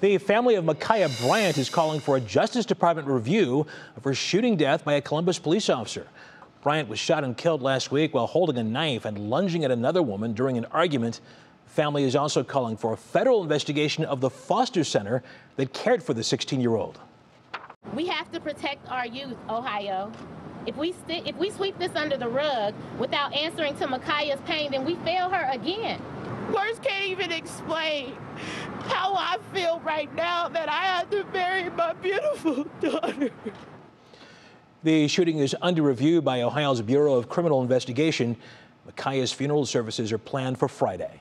The family of Ma'Khia Bryant is calling for a Justice Department review of her shooting death by a Columbus police officer. Bryant was shot and killed last week while holding a knife and lunging at another woman during an argument. The family is also calling for a federal investigation of the foster center that cared for the 16 year old. We have to protect our youth, Ohio. If we st- if we sweep this under the rug without answering to Ma'Khia's pain, then we fail her again. Words can't even explain how I feel right now that I have to bury my beautiful daughter. The shooting is under review by Ohio's Bureau of Criminal Investigation. Ma'Khia's funeral services are planned for Friday.